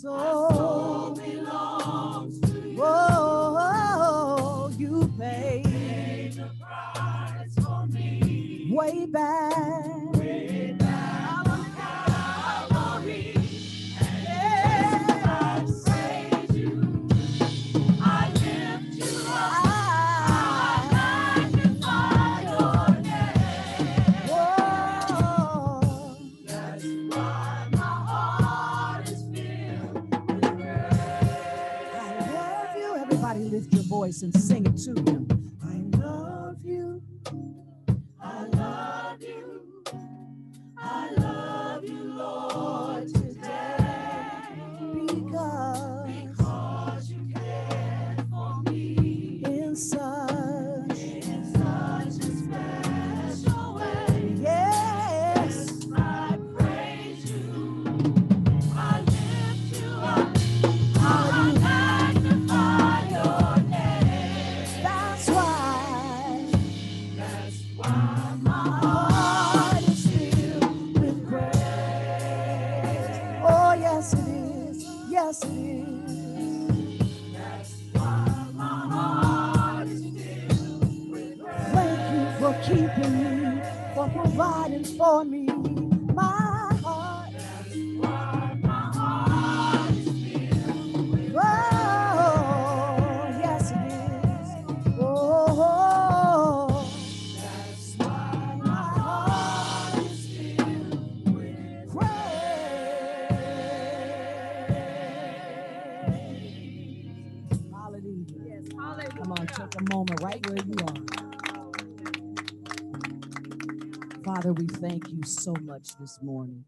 soul belongs to you. Oh, you paid, way back. And sing it to him. Father, we thank you so much this morning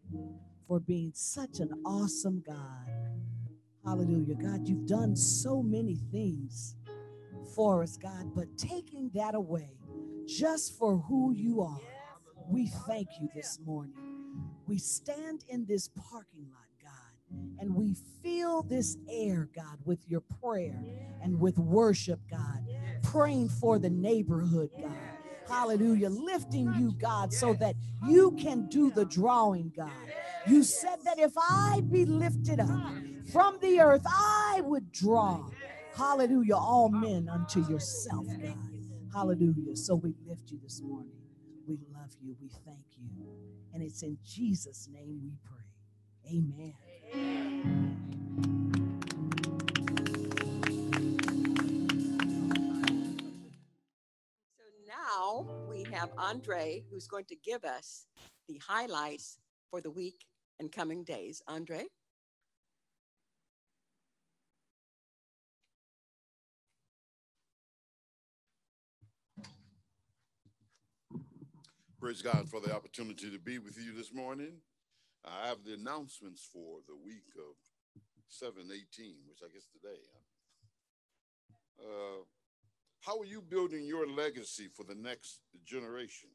for being such an awesome God. Hallelujah. God, you've done so many things for us, God, but taking that away just for who you are, we thank you this morning. We stand in this parking lot, God, and we fill this air, God, with your prayer and with worship, God, praying for the neighborhood, God. Hallelujah. Lifting you, God, so that you can do the drawing, God. You said that if I be lifted up from the earth, I would draw, hallelujah, all men unto yourself, God. Hallelujah. So we lift you this morning. We love you. We thank you. And it's in Jesus' name we pray. Amen. So now we have Andre who's going to give us the highlights for the week and coming days. Andre? Praise God for the opportunity to be with you this morning. I have the announcements for the week of 718, which I guess today. Uh, how are you building your legacy for the next generation?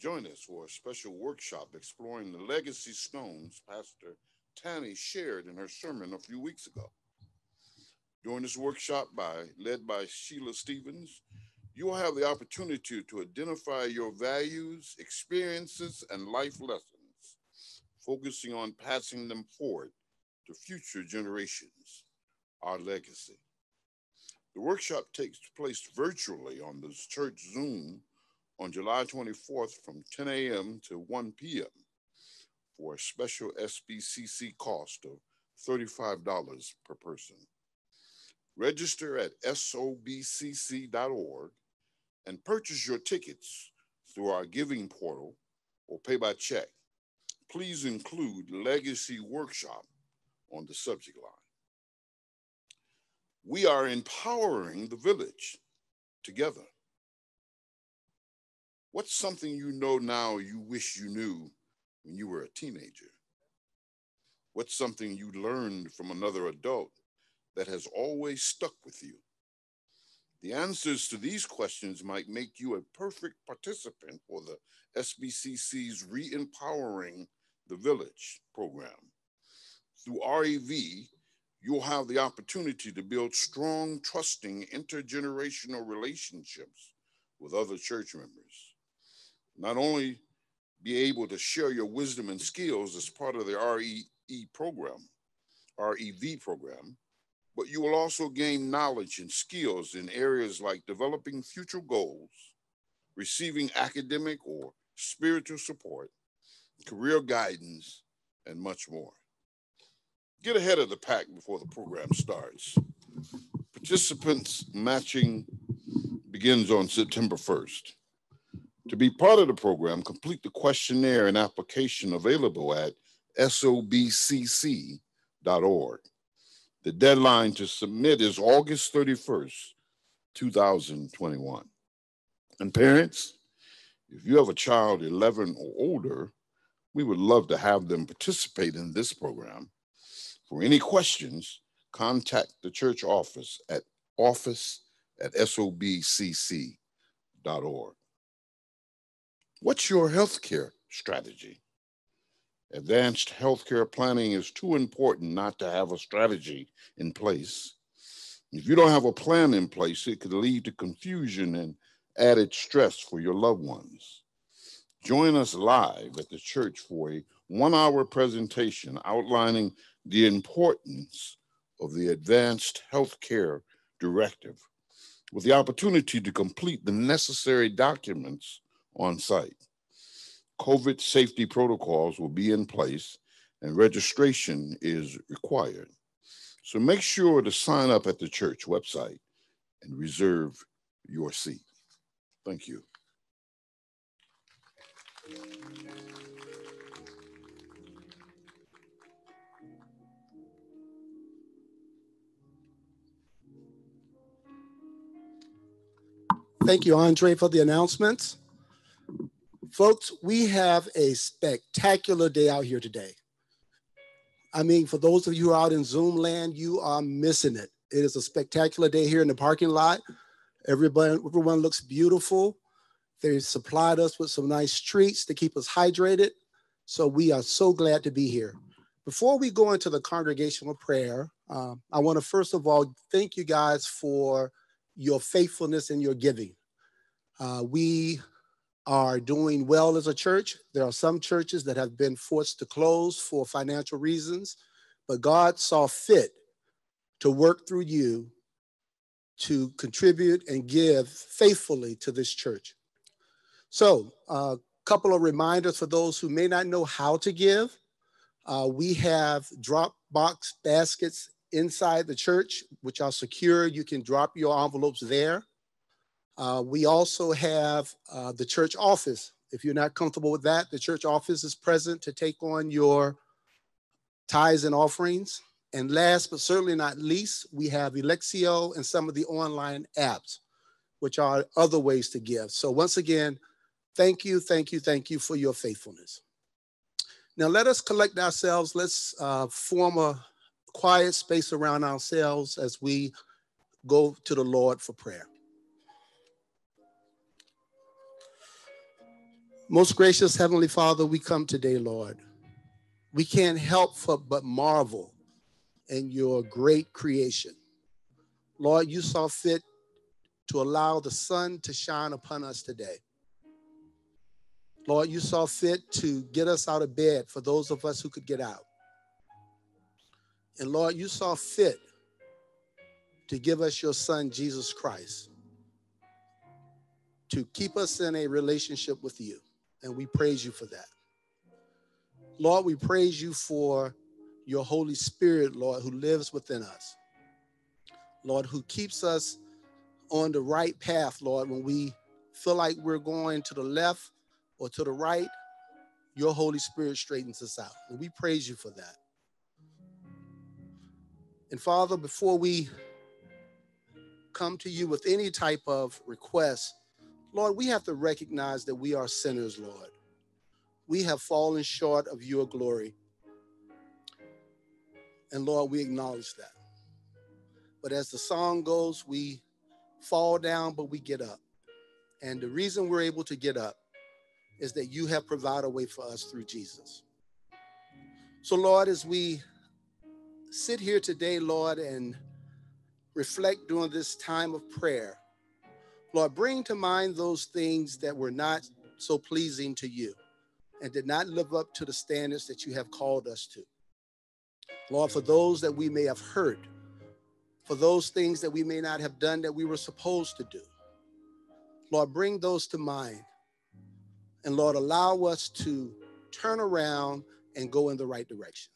Join us for a special workshop exploring the legacy stones Pastor Tammy shared in her sermon a few weeks ago. During this workshop, by led by Sheila Stevens, you will have the opportunity to identify your values, experiences, and life lessons, focusing on passing them forward to future generations, our legacy. The workshop takes place virtually on the church Zoom on July 24th from 10 a.m. to 1 p.m. for a special SBCC cost of $35 per person. Register at sobcc.org and purchase your tickets through our giving portal or pay by check. Please include Legacy Workshop on the subject line. We are empowering the village together. What's something you know now you wish you knew when you were a teenager? What's something you learned from another adult that has always stuck with you? The answers to these questions might make you a perfect participant for the SBCC's Re Empowering the Village program. Through REV, you'll have the opportunity to build strong, trusting, intergenerational relationships with other church members. Not only be able to share your wisdom and skills as part of the REE program, REV program, but you will also gain knowledge and skills in areas like developing future goals, receiving academic or spiritual support, career guidance, and much more. Get ahead of the pack before the program starts. Participants matching begins on September 1st. To be part of the program, complete the questionnaire and application available at sobcc.org. The deadline to submit is August 31st, 2021. And parents, if you have a child 11 or older, we would love to have them participate in this program. For any questions, contact the church office at office at sobcc.org. What's your healthcare strategy? Advanced healthcare planning is too important not to have a strategy in place. If you don't have a plan in place, it could lead to confusion and added stress for your loved ones. Join us live at the church for a one hour presentation outlining the importance of the Advanced Healthcare Directive with the opportunity to complete the necessary documents on site. COVID safety protocols will be in place and registration is required. So make sure to sign up at the church website and reserve your seat. Thank you. Thank you, Andre, for the announcements. Folks, we have a spectacular day out here today. I mean, for those of you who are out in Zoom land, you are missing it. It is a spectacular day here in the parking lot. Everybody, everyone looks beautiful. They supplied us with some nice treats to keep us hydrated. So we are so glad to be here. Before we go into the congregational prayer, um, I want to first of all thank you guys for your faithfulness and your giving. Uh, we are doing well as a church. There are some churches that have been forced to close for financial reasons, but God saw fit to work through you to contribute and give faithfully to this church. So, a uh, couple of reminders for those who may not know how to give. Uh, we have drop box baskets inside the church, which are secure. You can drop your envelopes there. Uh, we also have uh, the church office. If you're not comfortable with that, the church office is present to take on your tithes and offerings. And last but certainly not least, we have Elexio and some of the online apps, which are other ways to give. So once again, thank you, thank you, thank you for your faithfulness. Now let us collect ourselves. Let's uh, form a quiet space around ourselves as we go to the Lord for prayer. Most gracious Heavenly Father, we come today, Lord. We can't help but marvel in your great creation. Lord, you saw fit to allow the sun to shine upon us today. Lord, you saw fit to get us out of bed for those of us who could get out. And Lord, you saw fit to give us your son, Jesus Christ, to keep us in a relationship with you. And we praise you for that. Lord, we praise you for your Holy Spirit, Lord, who lives within us. Lord, who keeps us on the right path, Lord, when we feel like we're going to the left or to the right, your Holy Spirit straightens us out. And we praise you for that. And Father, before we come to you with any type of request, Lord, we have to recognize that we are sinners, Lord. We have fallen short of your glory. And Lord, we acknowledge that. But as the song goes, we fall down, but we get up. And the reason we're able to get up is that you have provided a way for us through Jesus. So, Lord, as we sit here today, Lord, and reflect during this time of prayer, Lord, bring to mind those things that were not so pleasing to you and did not live up to the standards that you have called us to. Lord, for those that we may have hurt, for those things that we may not have done that we were supposed to do. Lord, bring those to mind. And Lord, allow us to turn around and go in the right direction.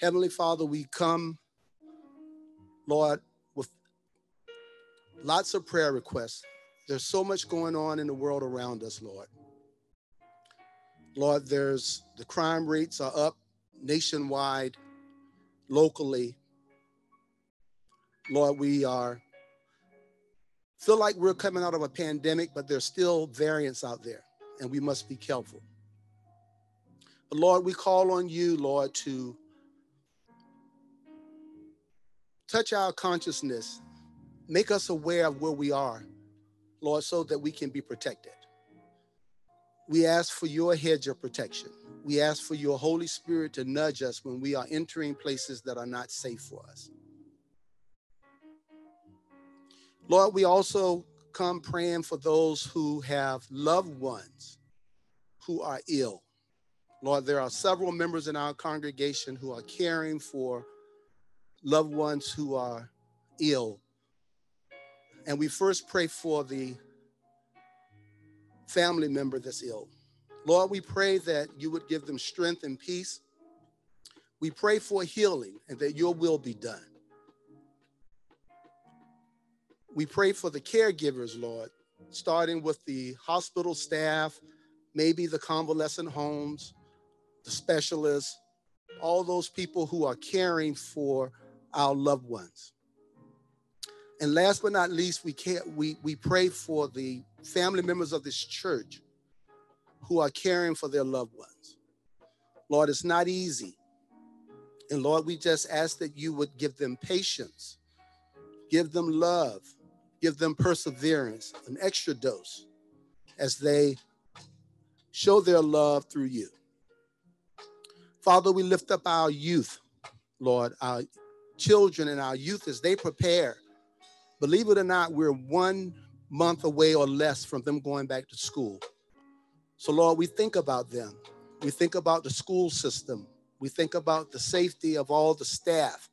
Heavenly Father, we come, Lord, lots of prayer requests. There's so much going on in the world around us, Lord. Lord, there's the crime rates are up nationwide, locally. Lord, we are feel like we're coming out of a pandemic, but there's still variants out there, and we must be careful. But Lord, we call on you, Lord, to touch our consciousness, make us aware of where we are, Lord, so that we can be protected. We ask for your hedge of protection. We ask for your Holy Spirit to nudge us when we are entering places that are not safe for us. Lord, we also come praying for those who have loved ones who are ill. Lord, there are several members in our congregation who are caring for loved ones who are ill. And we first pray for the family member that's ill. Lord, we pray that you would give them strength and peace. We pray for healing and that your will be done. We pray for the caregivers, Lord, starting with the hospital staff, maybe the convalescent homes, the specialists, all those people who are caring for our loved ones. And last but not least, we can't we we pray for the family members of this church who are caring for their loved ones. Lord, it's not easy. And Lord, we just ask that you would give them patience, give them love, give them perseverance, an extra dose as they show their love through you. Father, we lift up our youth, Lord, our children and our youth as they prepare. Believe it or not, we're one month away or less from them going back to school. So, Lord, we think about them. We think about the school system. We think about the safety of all the staff.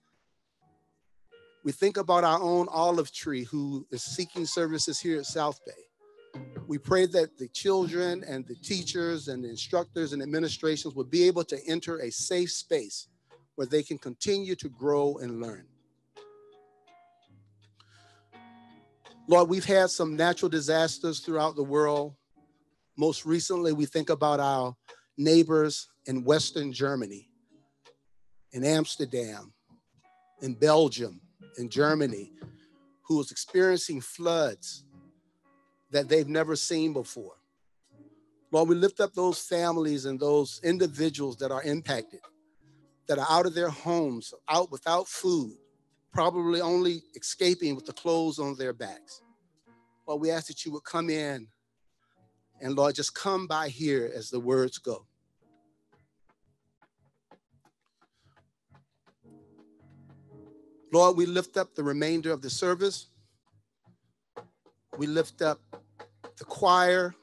We think about our own olive tree who is seeking services here at South Bay. We pray that the children and the teachers and the instructors and administrations will be able to enter a safe space where they can continue to grow and learn. Lord, we've had some natural disasters throughout the world. Most recently, we think about our neighbors in Western Germany, in Amsterdam, in Belgium, in Germany, who is experiencing floods that they've never seen before. Lord, we lift up those families and those individuals that are impacted that are out of their homes, out without food, probably only escaping with the clothes on their backs. Lord, we ask that you would come in and Lord, just come by here as the words go. Lord, we lift up the remainder of the service. We lift up the choir.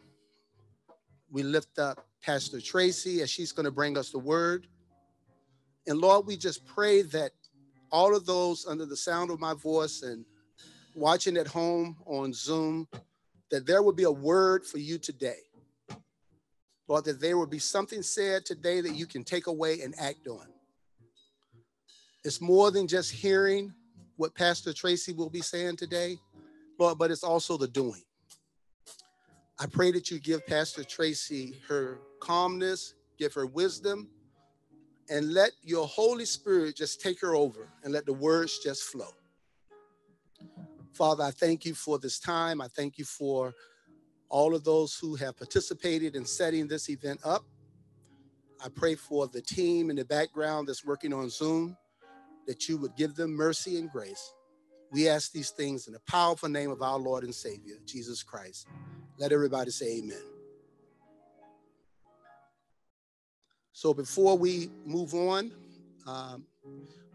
We lift up Pastor Tracy as she's going to bring us the word. And Lord, we just pray that all of those under the sound of my voice and watching at home on Zoom, that there will be a word for you today. Lord, that there will be something said today that you can take away and act on. It's more than just hearing what Pastor Tracy will be saying today, Lord, but it's also the doing. I pray that you give Pastor Tracy her calmness, give her wisdom, and let your Holy Spirit just take her over and let the words just flow. Father, I thank you for this time. I thank you for all of those who have participated in setting this event up. I pray for the team in the background that's working on Zoom that you would give them mercy and grace. We ask these things in the powerful name of our Lord and Savior, Jesus Christ. Let everybody say amen. So before we move on, um,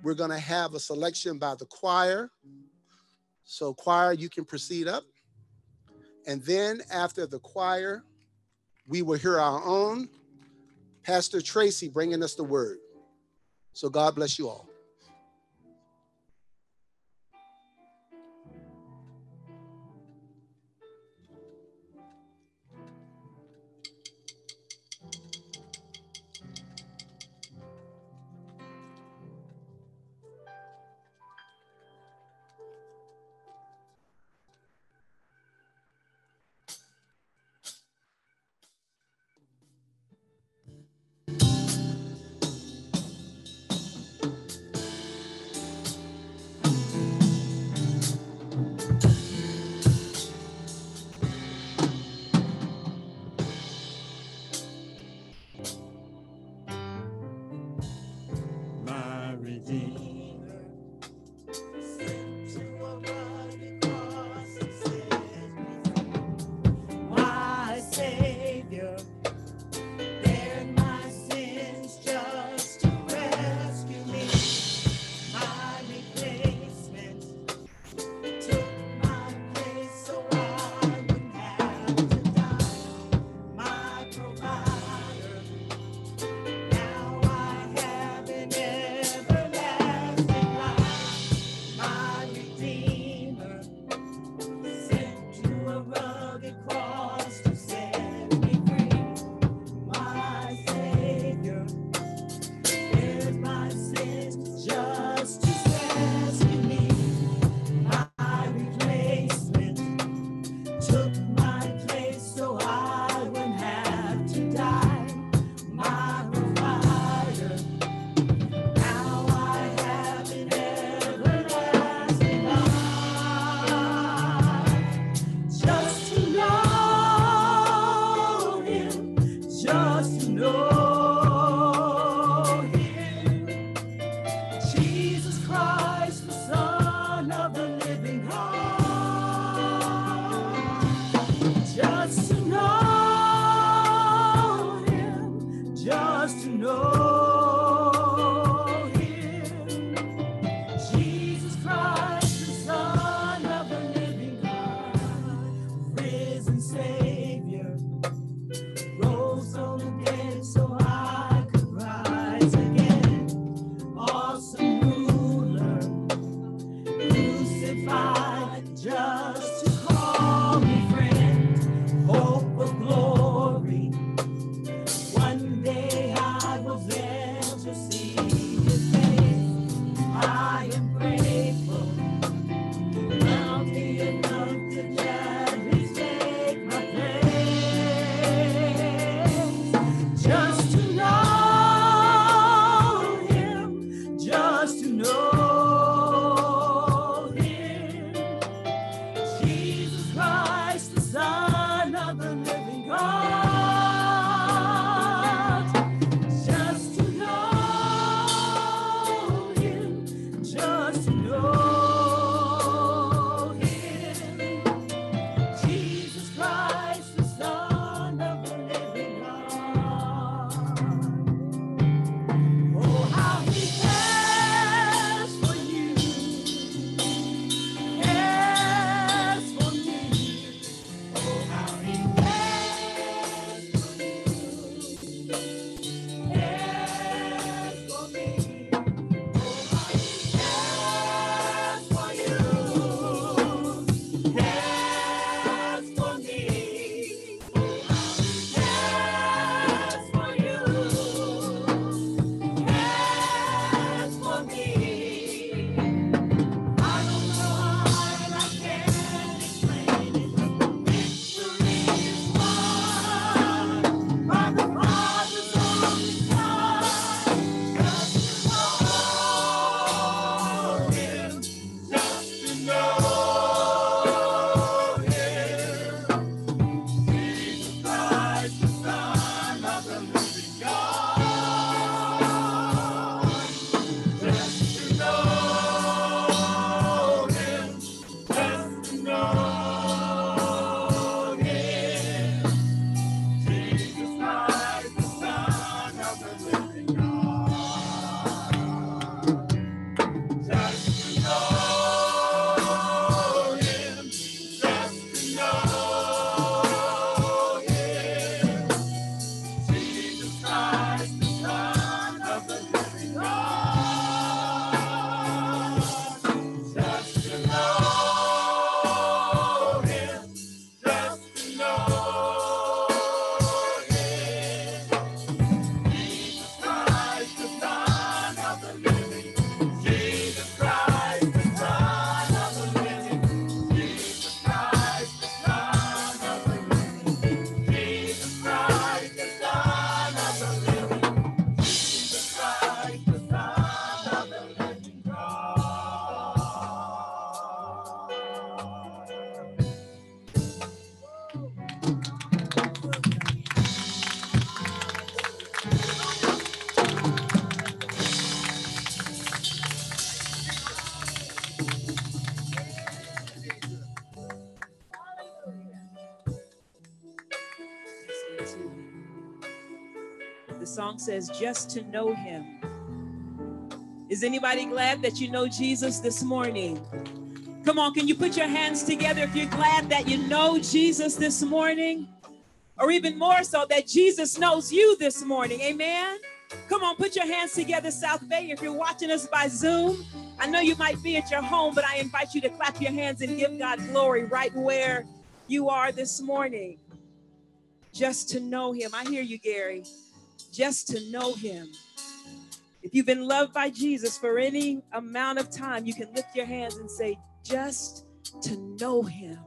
we're going to have a selection by the choir. So, choir, you can proceed up. And then after the choir, we will hear our own Pastor Tracy bringing us the word. So God bless you all. Song says, Just to Know Him. Is anybody glad that you know Jesus this morning? Come on, can you put your hands together if you're glad that you know Jesus this morning? Or even more so, that Jesus knows you this morning. Amen. Come on, put your hands together, South Bay. If you're watching us by Zoom, I know you might be at your home, but I invite you to clap your hands and give God glory right where you are this morning. Just to know Him. I hear you, Gary. Just to know Him. If you've been loved by Jesus for any amount of time, you can lift your hands and say, just to know Him,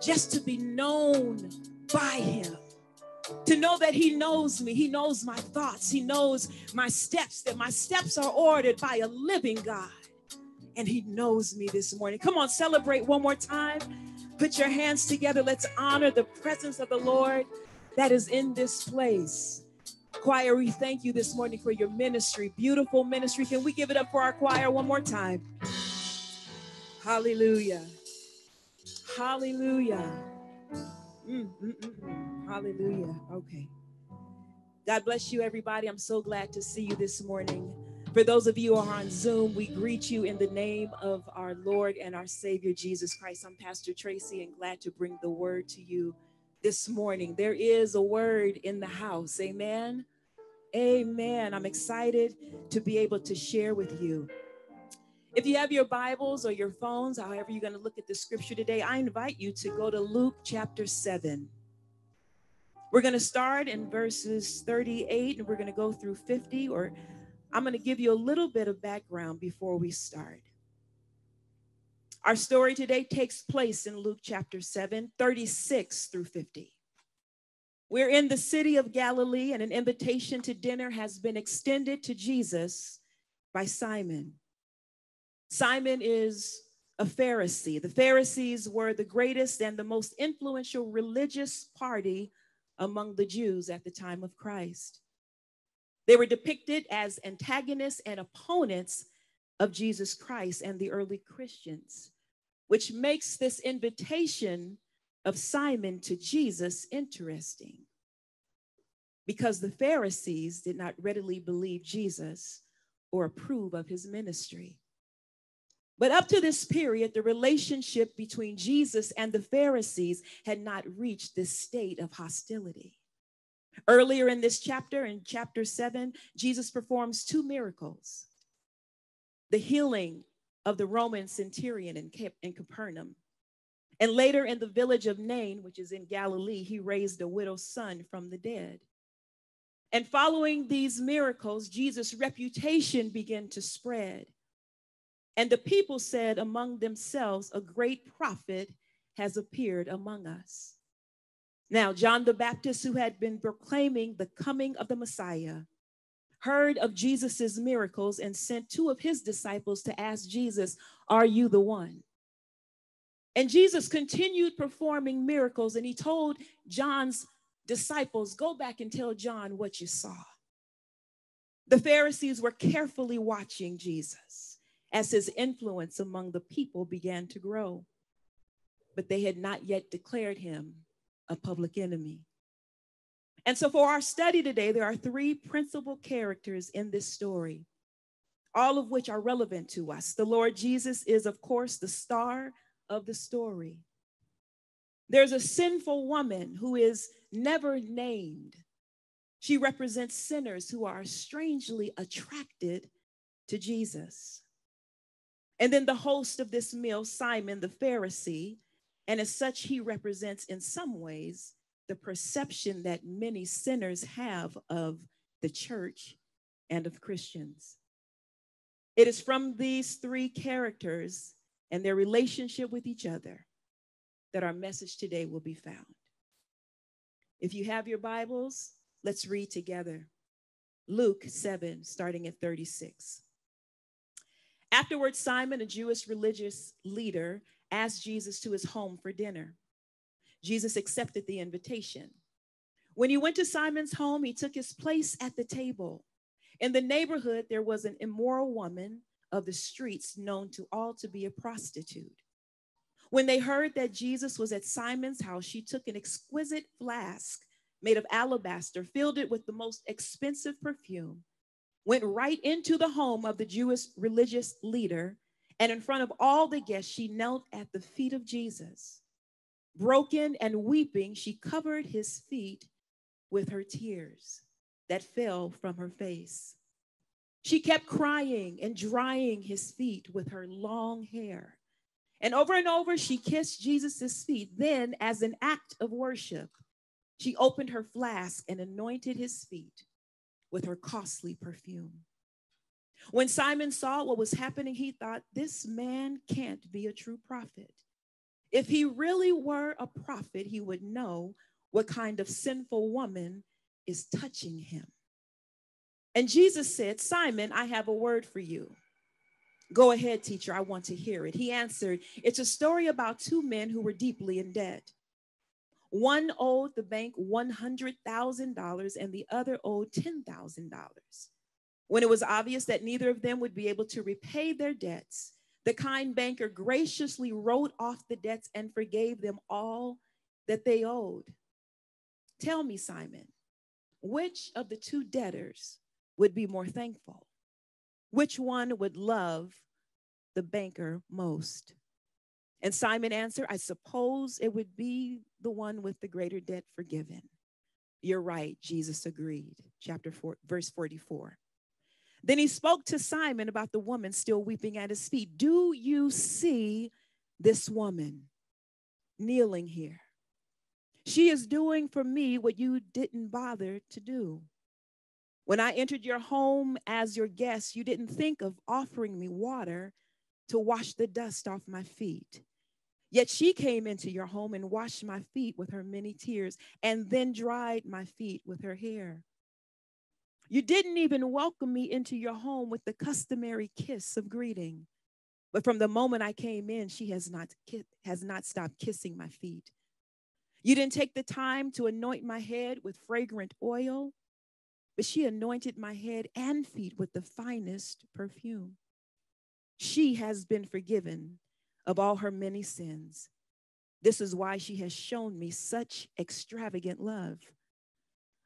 just to be known by Him. To know that he knows me. He knows my thoughts. He knows my steps that my steps are ordered by a living god. And he knows me this morning. Come on celebrate one more time. Put your hands together. Let's honor the presence of the lord that is in this place choir we thank you this morning for your ministry beautiful ministry can we give it up for our choir one more time hallelujah hallelujah Mm, mm, mm, mm. Hallelujah. Okay. God bless you, everybody. I'm so glad to see you this morning. For those of you who are on Zoom, we greet you in the name of our Lord and our Savior, Jesus Christ. I'm Pastor Tracy and glad to bring the word to you this morning. There is a word in the house. Amen. Amen. I'm excited to be able to share with you. If you have your Bibles or your phones, however you're going to look at the scripture today, I invite you to go to Luke chapter 7. We're going to start in verses 38 and we're going to go through 50, or I'm going to give you a little bit of background before we start. Our story today takes place in Luke chapter 7, 36 through 50. We're in the city of Galilee, and an invitation to dinner has been extended to Jesus by Simon. Simon is a Pharisee. The Pharisees were the greatest and the most influential religious party among the Jews at the time of Christ. They were depicted as antagonists and opponents of Jesus Christ and the early Christians, which makes this invitation of Simon to Jesus interesting because the Pharisees did not readily believe Jesus or approve of his ministry. But up to this period, the relationship between Jesus and the Pharisees had not reached this state of hostility. Earlier in this chapter, in chapter seven, Jesus performs two miracles the healing of the Roman centurion in, in Capernaum. And later in the village of Nain, which is in Galilee, he raised a widow's son from the dead. And following these miracles, Jesus' reputation began to spread. And the people said among themselves, A great prophet has appeared among us. Now, John the Baptist, who had been proclaiming the coming of the Messiah, heard of Jesus's miracles and sent two of his disciples to ask Jesus, Are you the one? And Jesus continued performing miracles, and he told John's disciples, Go back and tell John what you saw. The Pharisees were carefully watching Jesus as his influence among the people began to grow. But they had not yet declared him a public enemy. And so, for our study today, there are three principal characters in this story, all of which are relevant to us. The Lord Jesus is, of course, the star of the story. There's a sinful woman who is never named. She represents sinners who are strangely attracted to Jesus. And then the host of this meal, Simon the Pharisee, and as such, he represents in some ways the perception that many sinners have of the church and of Christians. It is from these three characters and their relationship with each other that our message today will be found. If you have your Bibles, let's read together. Luke 7, starting at 36. Afterwards, Simon, a Jewish religious leader, asked Jesus to his home for dinner. Jesus accepted the invitation. When he went to Simon's home, he took his place at the table. In the neighborhood, there was an immoral woman of the streets known to all to be a prostitute. When they heard that Jesus was at Simon's house, she took an exquisite flask made of alabaster, filled it with the most expensive perfume, went right into the home of the Jewish religious leader, and in front of all the guests, she knelt at the feet of Jesus. Broken and weeping, she covered his feet with her tears that fell from her face. She kept crying and drying his feet with her long hair. And over and over, she kissed Jesus' feet. Then, as an act of worship, she opened her flask and anointed his feet with her costly perfume. When Simon saw what was happening, he thought, This man can't be a true prophet. If he really were a prophet, he would know what kind of sinful woman is touching him. And Jesus said, Simon, I have a word for you. Go ahead, teacher, I want to hear it. He answered, It's a story about two men who were deeply in debt. One owed the bank $100,000 and the other owed $10,000. When it was obvious that neither of them would be able to repay their debts, the kind banker graciously wrote off the debts and forgave them all that they owed. Tell me, Simon, which of the two debtors would be more thankful? Which one would love the banker most? And Simon answered, I suppose it would be the one with the greater debt forgiven. You're right, Jesus agreed. Chapter 4, verse 44. Then he spoke to Simon about the woman still weeping at his feet. Do you see this woman kneeling here? She is doing for me what you didn't bother to do. When I entered your home as your guest, you didn't think of offering me water to wash the dust off my feet. Yet she came into your home and washed my feet with her many tears and then dried my feet with her hair. You didn't even welcome me into your home with the customary kiss of greeting. But from the moment I came in, she has not, has not stopped kissing my feet. You didn't take the time to anoint my head with fragrant oil, but she anointed my head and feet with the finest perfume. She has been forgiven of all her many sins. This is why she has shown me such extravagant love.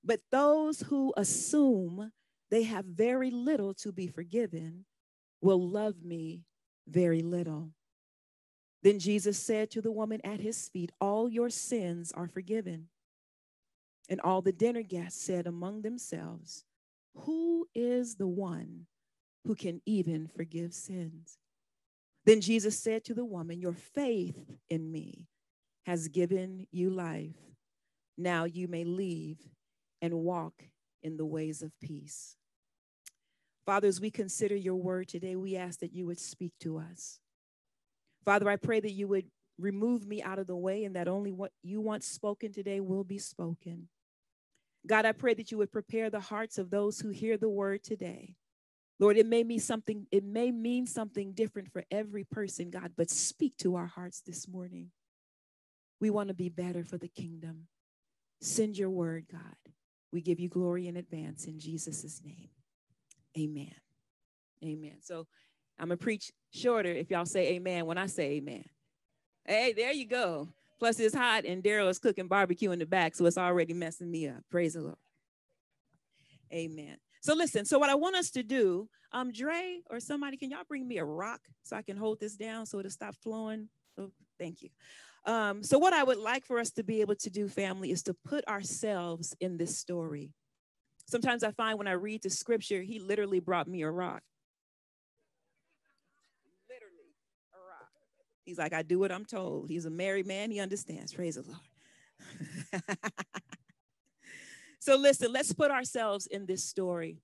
But those who assume they have very little to be forgiven will love me very little. Then Jesus said to the woman at his feet, All your sins are forgiven. And all the dinner guests said among themselves, Who is the one who can even forgive sins? Then Jesus said to the woman, Your faith in me has given you life. Now you may leave and walk in the ways of peace. Father, as we consider your word today, we ask that you would speak to us. Father, I pray that you would remove me out of the way and that only what you want spoken today will be spoken. God, I pray that you would prepare the hearts of those who hear the word today. Lord, it may mean something, it may mean something different for every person, God, but speak to our hearts this morning. We want to be better for the kingdom. Send your word, God. We give you glory in advance in Jesus' name. Amen. Amen. So I'm going to preach shorter if y'all say amen when I say amen. Hey, there you go. Plus, it's hot and Daryl is cooking barbecue in the back, so it's already messing me up. Praise the Lord. Amen. So listen, so what I want us to do, um, Dre or somebody, can y'all bring me a rock so I can hold this down so it'll stop flowing? Oh, thank you. Um, so, what I would like for us to be able to do, family, is to put ourselves in this story. Sometimes I find when I read the scripture, he literally brought me a rock. Literally, a rock. He's like, I do what I'm told. He's a married man, he understands. Praise the Lord. so, listen, let's put ourselves in this story.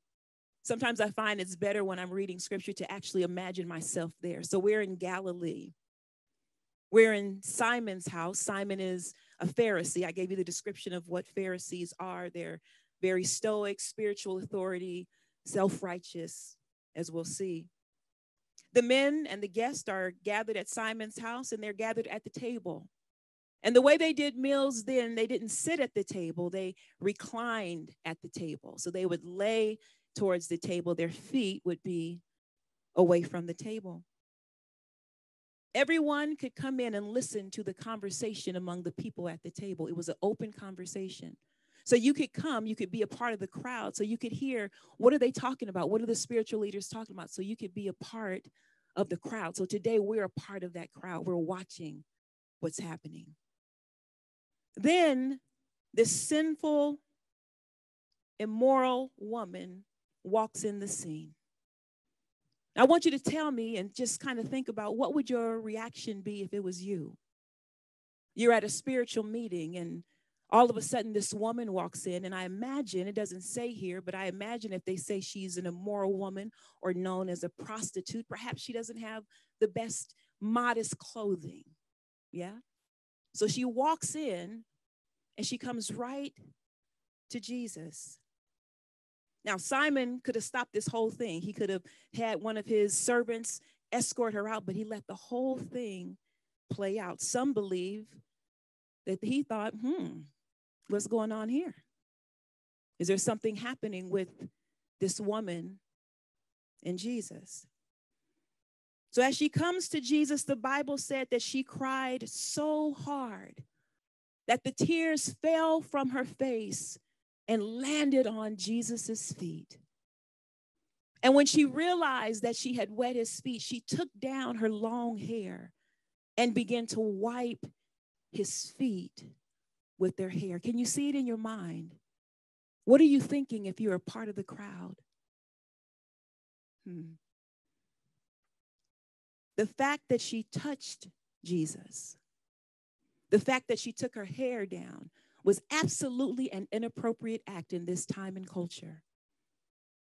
Sometimes I find it's better when I'm reading scripture to actually imagine myself there. So, we're in Galilee. We're in Simon's house. Simon is a Pharisee. I gave you the description of what Pharisees are. They're very stoic, spiritual authority, self righteous, as we'll see. The men and the guests are gathered at Simon's house and they're gathered at the table. And the way they did meals then, they didn't sit at the table, they reclined at the table. So they would lay towards the table, their feet would be away from the table. Everyone could come in and listen to the conversation among the people at the table. It was an open conversation. So you could come, you could be a part of the crowd, so you could hear what are they talking about? What are the spiritual leaders talking about? So you could be a part of the crowd. So today we're a part of that crowd. We're watching what's happening. Then this sinful, immoral woman walks in the scene. I want you to tell me and just kind of think about what would your reaction be if it was you? You're at a spiritual meeting and all of a sudden this woman walks in and i imagine it doesn't say here but i imagine if they say she's an immoral woman or known as a prostitute perhaps she doesn't have the best modest clothing. Yeah? So she walks in and she comes right to jesus now simon could have stopped this whole thing he could have had one of his servants escort her out but he let the whole thing play out some believe that he thought hmm what's going on here? Is there something happening with this woman and Jesus? So, as she comes to Jesus, the Bible said that she cried so hard that the tears fell from her face and landed on Jesus's feet. And when she realized that she had wet his feet, she took down her long hair and began to wipe his feet with their hair. Can you see it in your mind? What are you thinking if you're a part of the crowd? Hmm. The fact that she touched Jesus, the fact that she took her hair down, was absolutely an inappropriate act in this time and culture.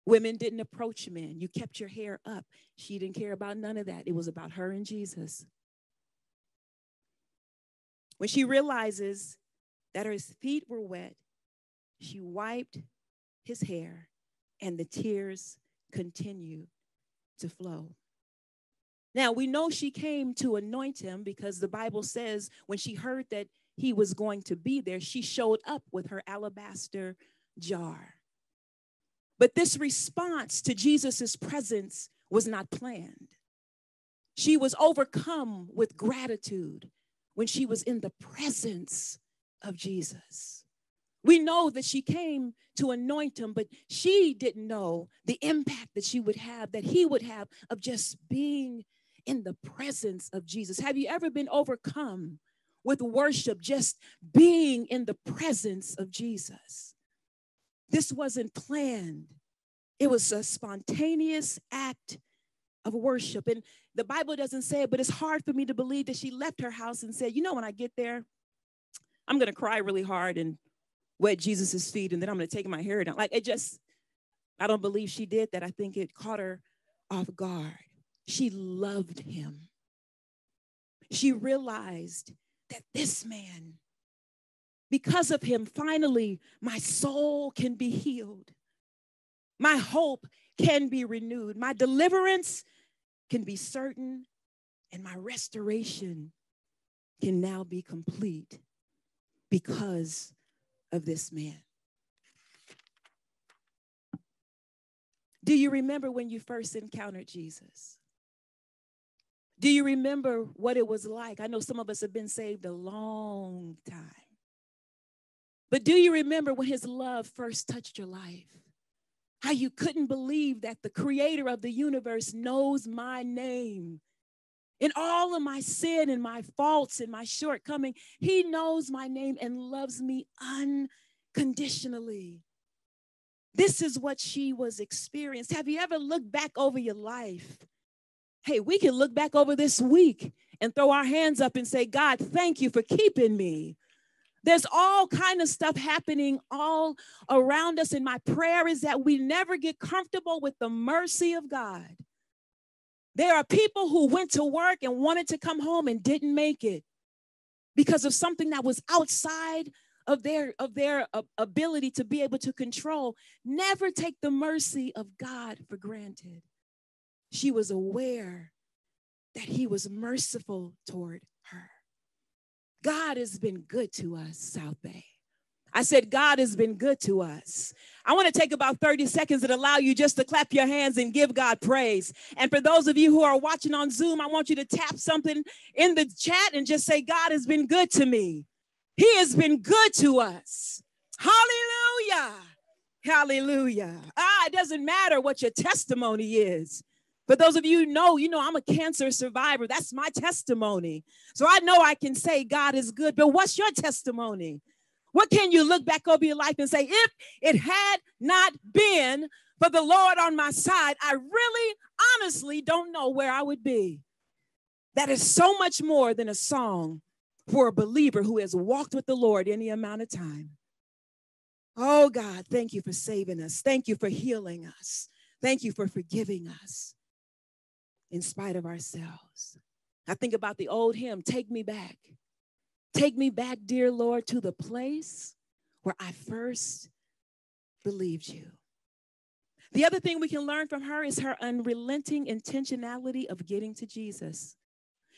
Women didn't approach men. You kept your hair up. She didn't care about none of that. It was about her and Jesus. When she realizes that his feet were wet, she wiped his hair, and the tears continued to flow. Now, we know she came to anoint him because the Bible says when she heard that he was going to be there, she showed up with her alabaster jar. But this response to Jesus' presence was not planned. She was overcome with gratitude when she was in the presence of Jesus. We know that she came to anoint him, but she didn't know the impact that she would have, that he would have of just being in the presence of Jesus. Have you ever been overcome with worship, just being in the presence of Jesus? This wasn't planned, it was a spontaneous act of worship. And the Bible doesn't say it, but it's hard for me to believe that she left her house and said, You know, when I get there, I'm going to cry really hard and wet Jesus's feet, and then I'm going to take my hair down. Like it just, I don't believe she did that. I think it caught her off guard. She loved him. She realized that this man, because of him, finally, my soul can be healed. My hope can be renewed. My deliverance can be certain, and my restoration can now be complete because of this man. Do you remember when you first encountered Jesus? Do you remember what it was like? I know some of us have been saved a long time. But do you remember when his love first touched your life? How you couldn't believe that the creator of the universe knows my name in all of my sin and my faults and my shortcoming, He knows my name and loves me unconditionally. This is what she was experienced. Have you ever looked back over your life? Hey, we can look back over this week and throw our hands up and say, God, thank you for keeping me. There's all kind of stuff happening all around us. And my prayer is that we never get comfortable with the mercy of God. There are people who went to work and wanted to come home and didn't make it because of something that was outside of their of their uh, ability to be able to control. Never take the mercy of God for granted. She was aware that he was merciful toward her. God has been good to us, South Bay. I said, God has been good to us. I want to take about 30 seconds and allow you just to clap your hands and give God praise. And for those of you who are watching on Zoom, I want you to tap something in the chat and just say, God has been good to me. He has been good to us. Hallelujah. Hallelujah. Ah, it doesn't matter what your testimony is. For those of you who know, you know, I'm a cancer survivor. That's my testimony. So I know I can say God is good, but what's your testimony? What can you look back over your life and say, if it had not been for the Lord on my side, I really honestly don't know where I would be. That is so much more than a song for a believer who has walked with the Lord any amount of time. Oh God, thank you for saving us. Thank you for healing us. Thank you for forgiving us in spite of ourselves. I think about the old hymn, Take Me Back. Take me back, dear Lord, to the place where I first believed you. The other thing we can learn from her is her unrelenting intentionality of getting to Jesus.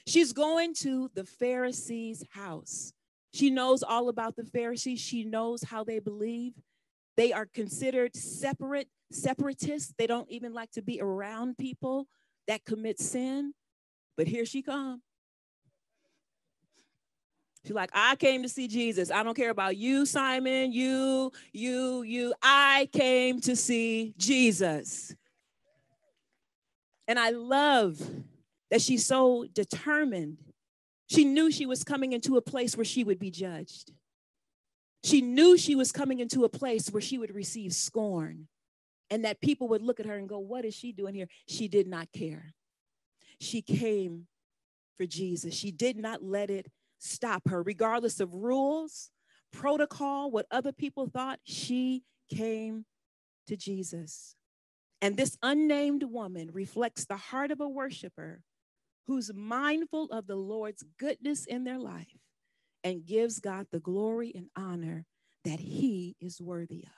She's going to the Pharisees' house. She knows all about the Pharisees. She knows how they believe. They are considered separate, separatists. They don't even like to be around people that commits sin. But here she comes. She's like, I came to see Jesus. I don't care about you, Simon, you, you, you. I came to see Jesus. And I love that she's so determined. She knew she was coming into a place where she would be judged. She knew she was coming into a place where she would receive scorn and that people would look at her and go, What is she doing here? She did not care. She came for Jesus. She did not let it stop her, regardless of rules, protocol, what other people thought. She came to Jesus. And this unnamed woman reflects the heart of a worshiper who's mindful of the Lord's goodness in their life and gives God the glory and honor that he is worthy of.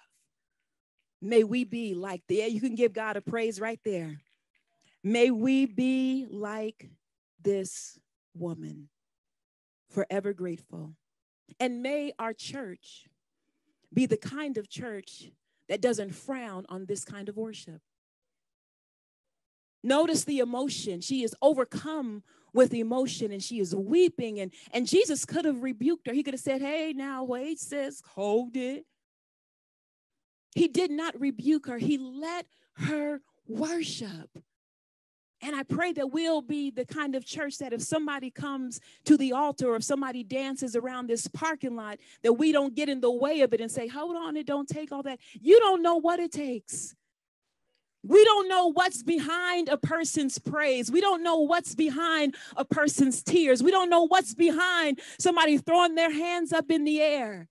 May we be like there. You can give God a praise right there. May we be like this woman, forever grateful. And may our church be the kind of church that doesn't frown on this kind of worship. Notice the emotion. She is overcome with emotion and she is weeping. And, and Jesus could have rebuked her. He could have said, Hey, now wait, sis, hold it. He did not rebuke her, he let her worship. And I pray that we'll be the kind of church that if somebody comes to the altar or if somebody dances around this parking lot, that we don't get in the way of it and say, hold on, it don't take all that. You don't know what it takes. We don't know what's behind a person's praise. We don't know what's behind a person's tears. We don't know what's behind somebody throwing their hands up in the air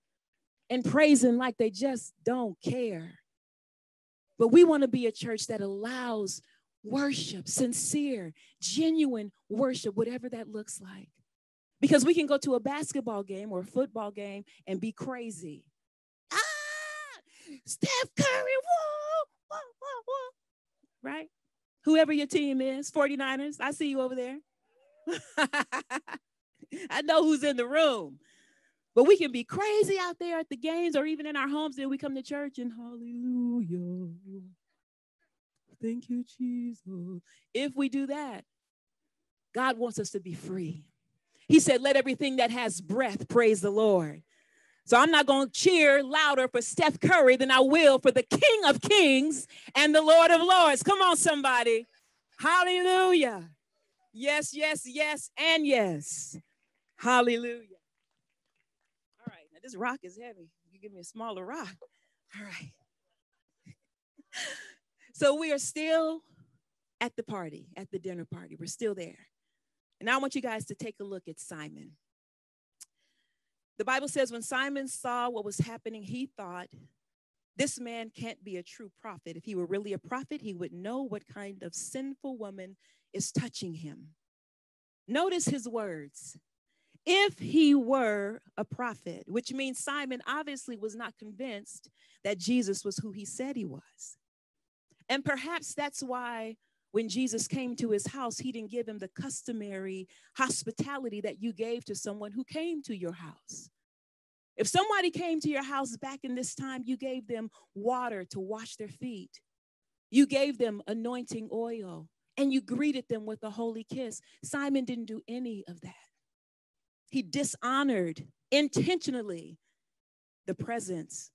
and praising like they just don't care. But we want to be a church that allows worship, sincere, genuine worship, whatever that looks like. Because we can go to a basketball game or a football game and be crazy. Ah, Steph Curry, whoa, whoa, whoa, whoa right? Whoever your team is, 49ers, I see you over there. I know who's in the room. But we can be crazy out there at the games or even in our homes. Then we come to church and hallelujah. Thank you, Jesus. If we do that, God wants us to be free. He said, Let everything that has breath praise the Lord. So I'm not going to cheer louder for Steph Curry than I will for the King of Kings and the Lord of Lords. Come on, somebody. Hallelujah. Yes, yes, yes, and yes. Hallelujah. This rock is heavy. You give me a smaller rock. All right. so we are still at the party, at the dinner party. We're still there. And I want you guys to take a look at Simon. The Bible says when Simon saw what was happening, he thought, this man can't be a true prophet. If he were really a prophet, he would know what kind of sinful woman is touching him. Notice his words. If he were a prophet, which means Simon obviously was not convinced that Jesus was who he said he was. And perhaps that's why when Jesus came to his house, he didn't give him the customary hospitality that you gave to someone who came to your house. If somebody came to your house back in this time, you gave them water to wash their feet, you gave them anointing oil, and you greeted them with a holy kiss. Simon didn't do any of that. He dishonored intentionally the presence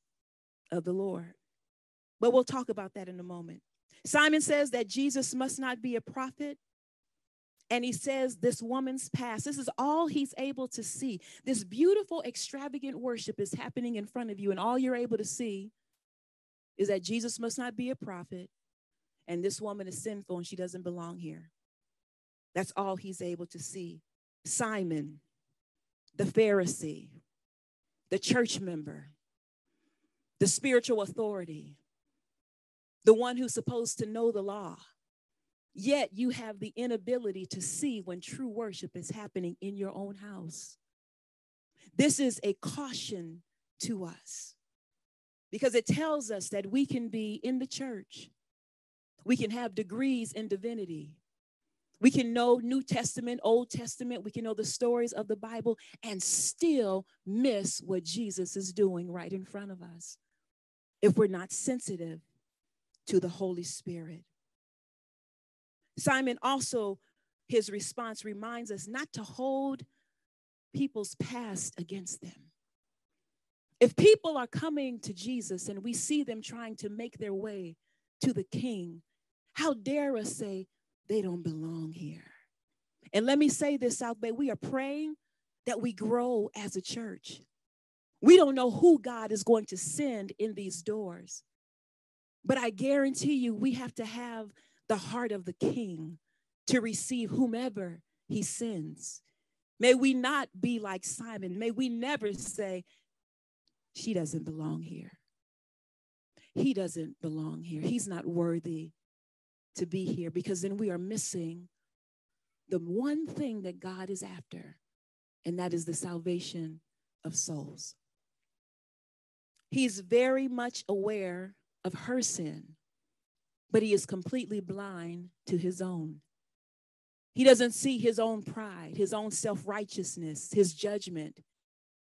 of the Lord. But we'll talk about that in a moment. Simon says that Jesus must not be a prophet. And he says, This woman's past, this is all he's able to see. This beautiful, extravagant worship is happening in front of you, and all you're able to see is that Jesus must not be a prophet, and this woman is sinful and she doesn't belong here. That's all he's able to see. Simon, the Pharisee, the church member, the spiritual authority, the one who's supposed to know the law. Yet you have the inability to see when true worship is happening in your own house. This is a caution to us because it tells us that we can be in the church, we can have degrees in divinity. We can know New Testament, Old Testament, we can know the stories of the Bible and still miss what Jesus is doing right in front of us if we're not sensitive to the Holy Spirit. Simon also, his response reminds us not to hold people's past against them. If people are coming to Jesus and we see them trying to make their way to the King, how dare us say they don't belong here? And let me say this, South Bay, we are praying that we grow as a church. We don't know who God is going to send in these doors. But I guarantee you, we have to have the heart of the king to receive whomever he sends. May we not be like Simon. May we never say, she doesn't belong here. He doesn't belong here. He's not worthy to be here because then we are missing the one thing that God is after, and that is the salvation of souls. He's very much aware of her sin, but he is completely blind to his own. He doesn't see his own pride, his own self righteousness, his judgment.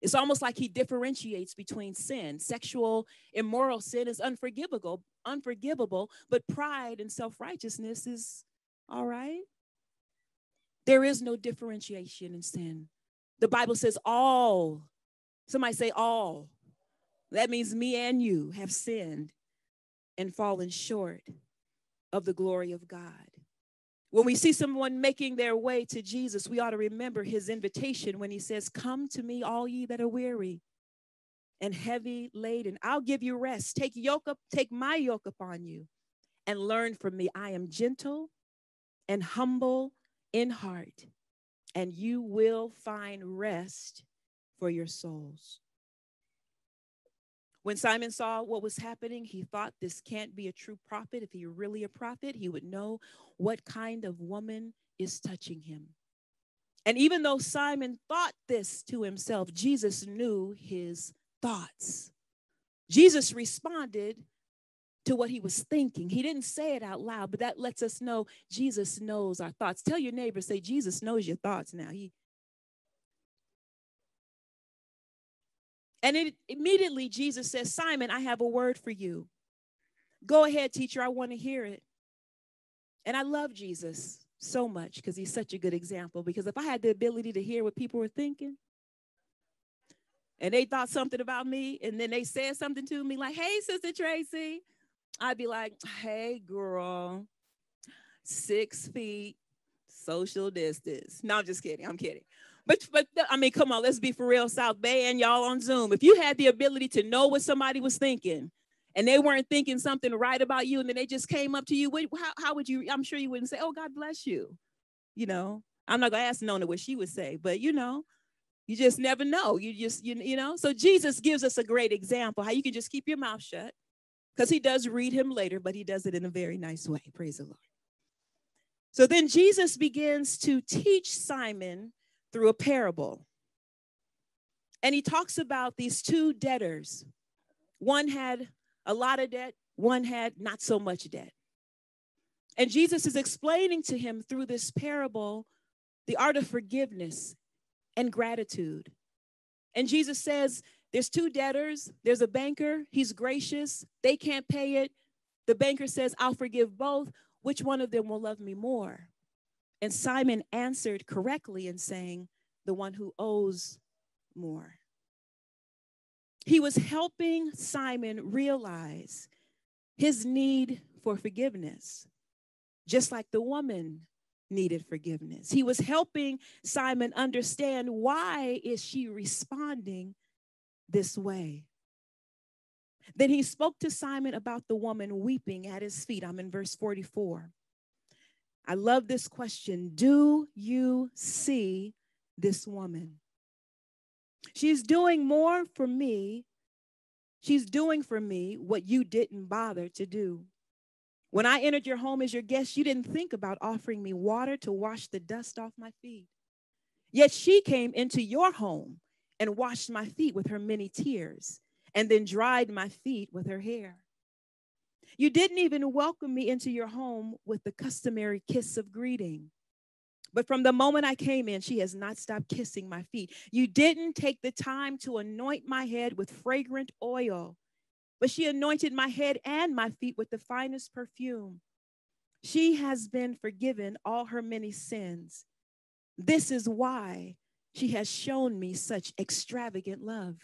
It's almost like he differentiates between sin. Sexual immoral sin is unforgivable, unforgivable, but pride and self-righteousness is all right. There is no differentiation in sin. The Bible says all. Somebody say all. That means me and you have sinned and fallen short of the glory of God. When we see someone making their way to Jesus, we ought to remember his invitation when he says, Come to me, all ye that are weary and heavy laden. I'll give you rest. Take yoke up, take my yoke upon you and learn from me. I am gentle and humble in heart, and you will find rest for your souls. When Simon saw what was happening, he thought this can't be a true prophet. If he were really a prophet, he would know what kind of woman is touching him. And even though Simon thought this to himself, Jesus knew his thoughts. Jesus responded to what he was thinking. He didn't say it out loud, but that lets us know Jesus knows our thoughts. Tell your neighbor, say, Jesus knows your thoughts now. He And it, immediately Jesus says, Simon, I have a word for you. Go ahead, teacher. I want to hear it. And I love Jesus so much because he's such a good example. Because if I had the ability to hear what people were thinking, and they thought something about me, and then they said something to me like, hey, Sister Tracy, I'd be like, hey, girl, six feet, social distance. No, I'm just kidding. I'm kidding. But but I mean, come on, let's be for real, South Bay and y'all on Zoom. If you had the ability to know what somebody was thinking, and they weren't thinking something right about you, and then they just came up to you, what, how, how would you? I'm sure you wouldn't say, "Oh, God bless you." You know, I'm not gonna ask Nona what she would say, but you know, you just never know. You just you you know. So Jesus gives us a great example how you can just keep your mouth shut, because he does read him later, but he does it in a very nice way. Praise the Lord. So then Jesus begins to teach Simon through a parable. And he talks about these two debtors. One had a lot of debt, one had not so much debt. And Jesus is explaining to him through this parable the art of forgiveness and gratitude. And Jesus says, There's two debtors, there's a banker, he's gracious, they can't pay it. The banker says, I'll forgive both. Which one of them will love me more? And Simon answered correctly in saying, The one who owes more. He was helping Simon realize his need for forgiveness, just like the woman needed forgiveness. He was helping Simon understand why is she responding this way. Then he spoke to Simon about the woman weeping at his feet. I'm in verse 44. I love this question. Do you see this woman? She's doing more for me. She's doing for me what you didn't bother to do. When I entered your home as your guest, you didn't think about offering me water to wash the dust off my feet. Yet she came into your home and washed my feet with her many tears and then dried my feet with her hair. You didn't even welcome me into your home with the customary kiss of greeting. But from the moment I came in, she has not stopped kissing my feet. You didn't take the time to anoint my head with fragrant oil but she anointed my head and my feet with the finest perfume. She has been forgiven all her many sins. This is why she has shown me such extravagant love.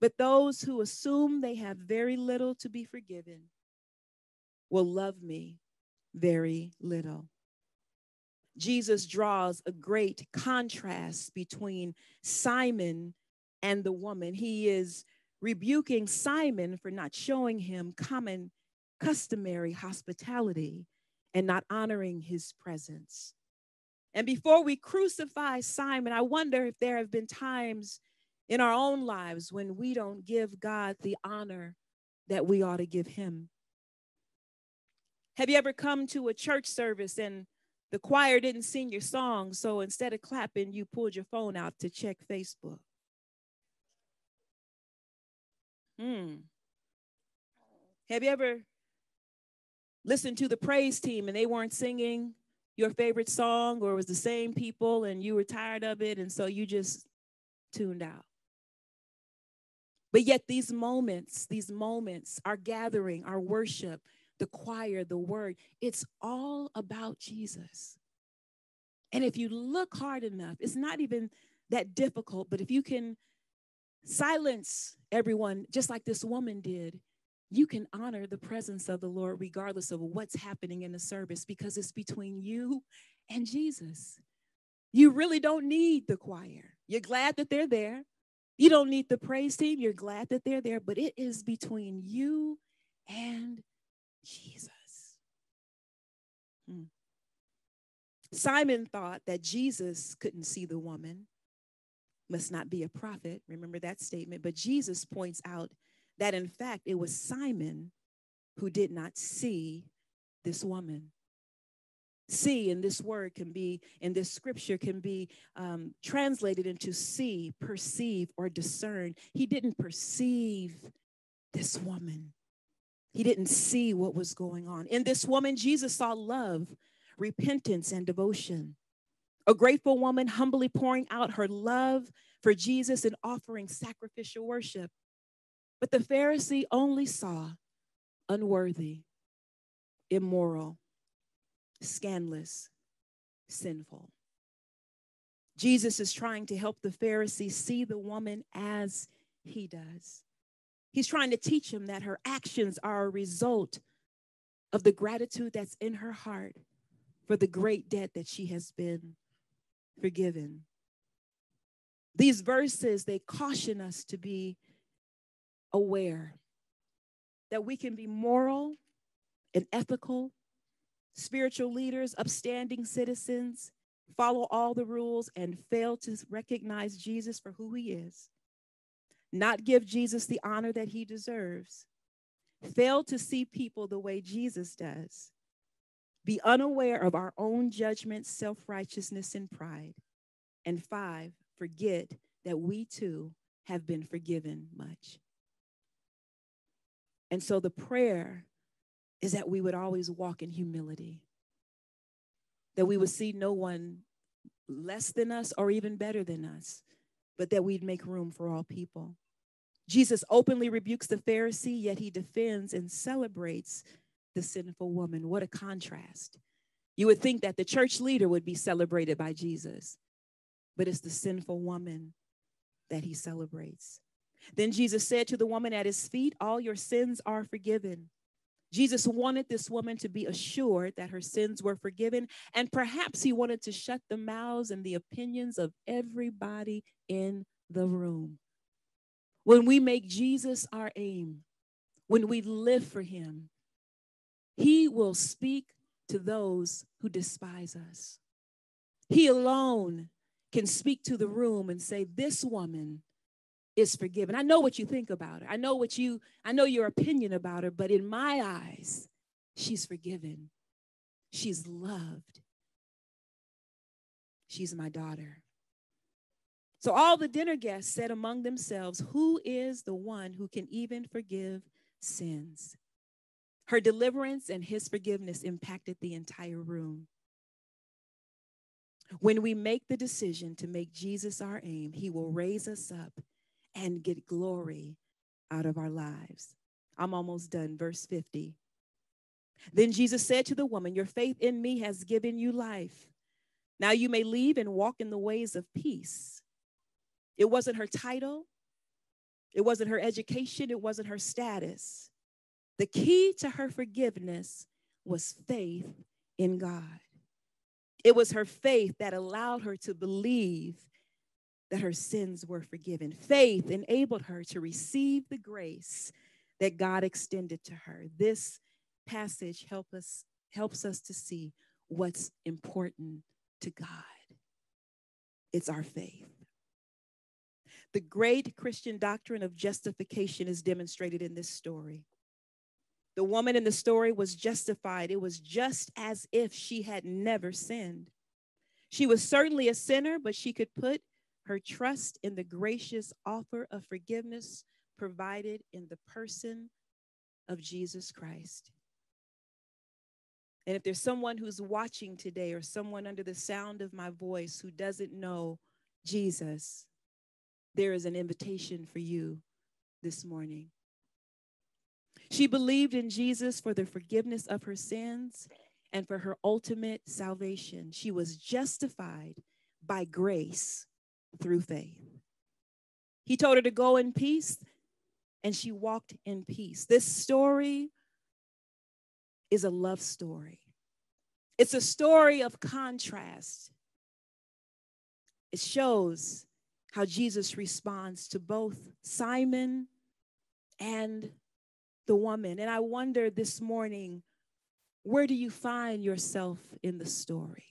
But those who assume they have very little to be forgiven will love me very little. Jesus draws a great contrast between Simon and the woman. He is rebuking Simon for not showing him common, customary hospitality and not honoring his presence. And before we crucify Simon, I wonder if there have been times in our own lives when we don't give God the honor that we ought to give him. Have you ever come to a church service and the choir didn't sing your song, so instead of clapping, you pulled your phone out to check Facebook? Hmm. Have you ever listened to the praise team and they weren't singing your favorite song or it was the same people and you were tired of it and so you just tuned out? But yet, these moments, these moments, our gathering, our worship, the choir, the word, it's all about Jesus. And if you look hard enough, it's not even that difficult, but if you can silence everyone, just like this woman did, you can honor the presence of the Lord regardless of what's happening in the service because it's between you and Jesus. You really don't need the choir. You're glad that they're there. You don't need the praise team. You're glad that they're there, but it is between you and Jesus. Hmm. Simon thought that Jesus couldn't see the woman must not be a prophet. Remember that statement. But Jesus points out that in fact it was Simon who did not see this woman. See in this word can be, in this scripture, can be um, translated into see, perceive, or discern. He didn't perceive this woman. He didn't see what was going on. In this woman, Jesus saw love, repentance, and devotion. A grateful woman humbly pouring out her love for Jesus and offering sacrificial worship. But the Pharisee only saw unworthy, immoral, scandalous, sinful. Jesus is trying to help the Pharisee see the woman as he does. He's trying to teach him that her actions are a result of the gratitude that's in her heart for the great debt that she has been forgiven. These verses, they caution us to be aware that we can be moral and ethical, spiritual leaders, upstanding citizens, follow all the rules, and fail to recognize Jesus for who he is, not give Jesus the honor that he deserves, fail to see people the way Jesus does, be unaware of our own judgment, self righteousness, and pride. And five, forget that we too have been forgiven much. And so the prayer is that we would always walk in humility, that we would see no one less than us or even better than us, but that we'd make room for all people. Jesus openly rebukes the Pharisee, yet he defends and celebrates the sinful woman. What a contrast. You would think that the church leader would be celebrated by Jesus, but it's the sinful woman that he celebrates. Then Jesus said to the woman at his feet, All your sins are forgiven. Jesus wanted this woman to be assured that her sins were forgiven, and perhaps he wanted to shut the mouths and the opinions of everybody in the room. When we make Jesus our aim, when we live for him, he will speak to those who despise us. He alone can speak to the room and say, This woman is forgiven. I know what you think about her. I know what you, I know your opinion about her, but in my eyes, she's forgiven. She's loved. She's my daughter. So all the dinner guests said among themselves, Who is the one who can even forgive sins? Her deliverance and his forgiveness impacted the entire room. When we make the decision to make Jesus our aim, he will raise us up and get glory out of our lives. I'm almost done. Verse 50. Then Jesus said to the woman, Your faith in me has given you life. Now you may leave and walk in the ways of peace. It wasn't her title, it wasn't her education, it wasn't her status. The key to her forgiveness was faith in God. It was her faith that allowed her to believe that her sins were forgiven. Faith enabled her to receive the grace that God extended to her. This passage help us, helps us to see what's important to God. It's our faith. The great Christian doctrine of justification is demonstrated in this story. The woman in the story was justified. It was just as if she had never sinned. She was certainly a sinner, but she could put her trust in the gracious offer of forgiveness provided in the person of Jesus Christ. And if there's someone who's watching today or someone under the sound of my voice who doesn't know Jesus, there is an invitation for you this morning. She believed in Jesus for the forgiveness of her sins and for her ultimate salvation. She was justified by grace through faith. He told her to go in peace, and she walked in peace. This story is a love story, it's a story of contrast. It shows how Jesus responds to both Simon and the woman. And I wonder this morning, where do you find yourself in the story?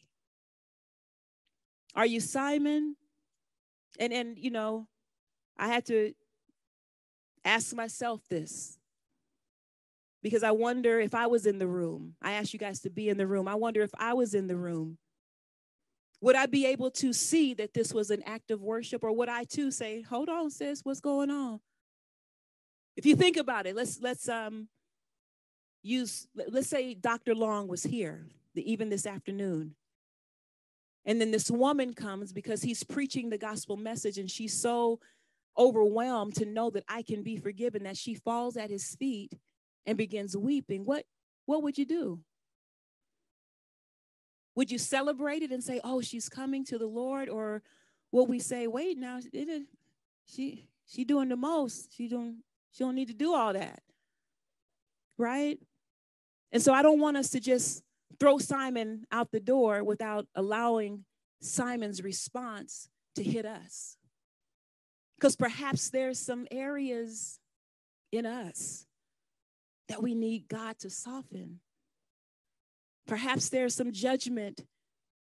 Are you Simon and and you know, I had to ask myself this because I wonder if I was in the room. I asked you guys to be in the room. I wonder if I was in the room. Would I be able to see that this was an act of worship, or would I too say, "Hold on, sis, what's going on?" If you think about it, let's let's um use let's say Dr. Long was here the, even this afternoon, and then this woman comes because he's preaching the gospel message, and she's so overwhelmed to know that I can be forgiven that she falls at his feet and begins weeping. What, what would you do? Would you celebrate it and say, "Oh, she's coming to the Lord," or will we say, "Wait, now she she doing the most. She doing she don't need to do all that." Right? And so I don't want us to just throw Simon out the door without allowing Simon's response to hit us. Because perhaps there's some areas in us that we need God to soften. Perhaps there's some judgment